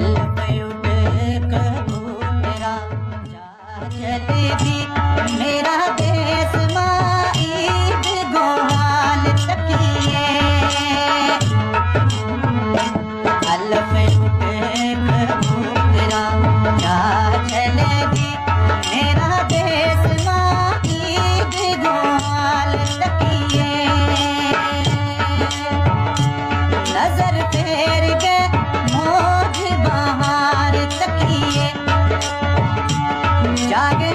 पल पे उठ कबूतरा जा मेरा jagged.